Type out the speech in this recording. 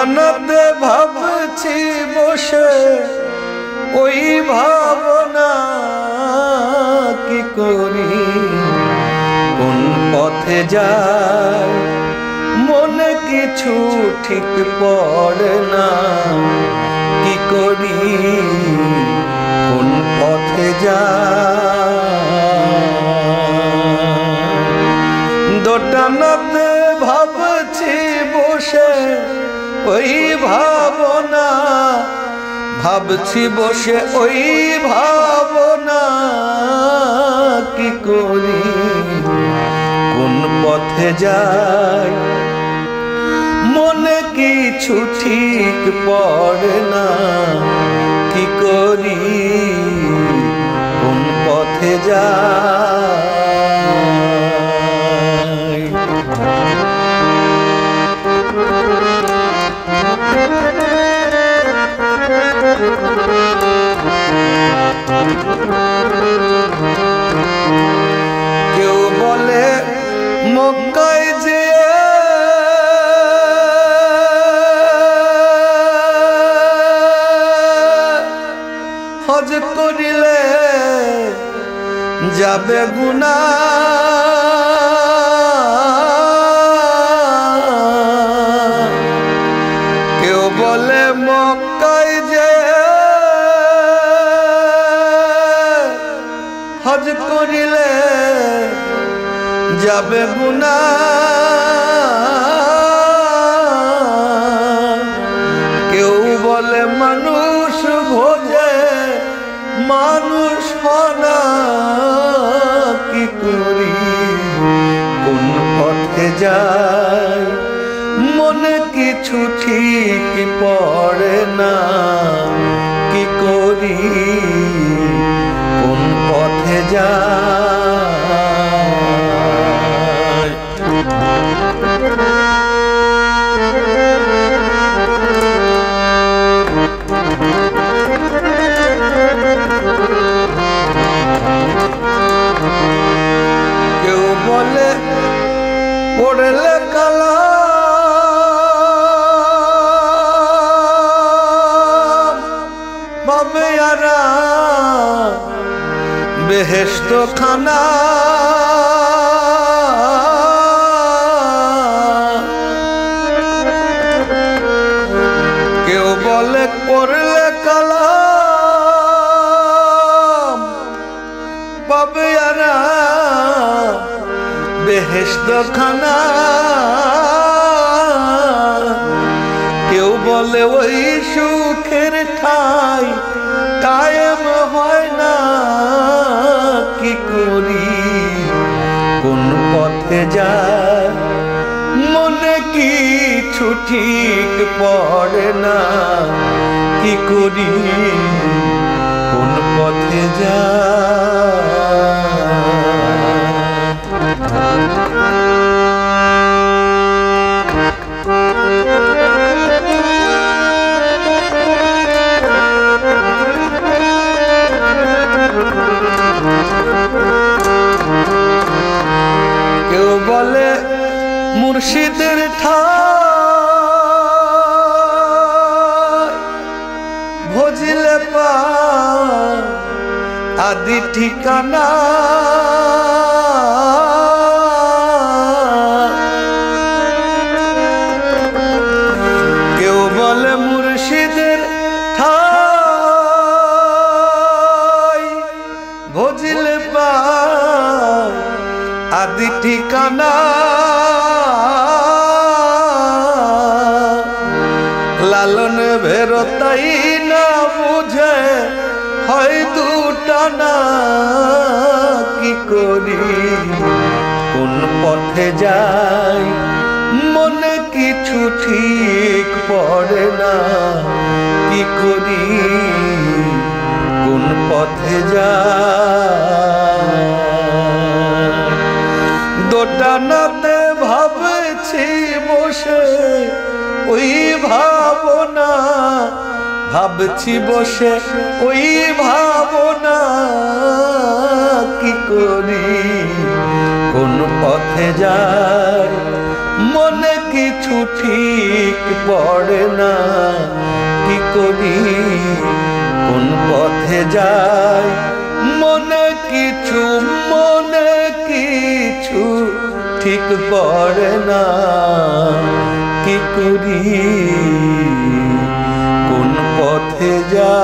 ননদ ভাবছি বসে, ওই ভাবনা কি করি? কোন পথে যায় মনে কিছু ঠিক পড়ে না। ওই ভাবনা, ভাবছি বসে ওই ভাবনা, কি করি? কোন পথে যাই? মনে কিছু ঠিক পড়ে না, কি করি? কোন পথে যাই? যাবে গুনা কেউ বলে মক্কায় যে হজ করিলে যাবে গুনা কেউ বলে মানুষ ভোজে মানুষ হনা। যায়। মনে কিছু ঠিক পড়ে না। কি করি? কোন পথে যায়? আরা বেহেস্ত খানা কেউ বলে, করলে কালা পাবে আরা বেহেস্ত খানা কেউ বলে, ওই সুখের ঠাই কায়েম হয় না, কি করি? কোন পথে যায়, মনে কি ঠিক পড়ে না, কি করি? কোন পথে যায় বলে মুর্শিদের ঠাই। ভজিলে পা আদি ঠিকানা আদি ঠিকানা। লালন ভেরতাই না বুঝে হয় দুটানা কি করি? কোন পথে যাই, মনে কিছু ঠিক পড়ে না, কি করি? কোন পথে যাই? দোটানাতে ভাবছি বসে, ওই ভাবনা। ভাবছি বসে, ওই ভাবনা। কি করি? কোন পথে যায় মনে কিছু ঠিক পড়ে না। কি করি? কোন পথে যায় ঠিক পড়ে না। কি করি? কোন পথে যা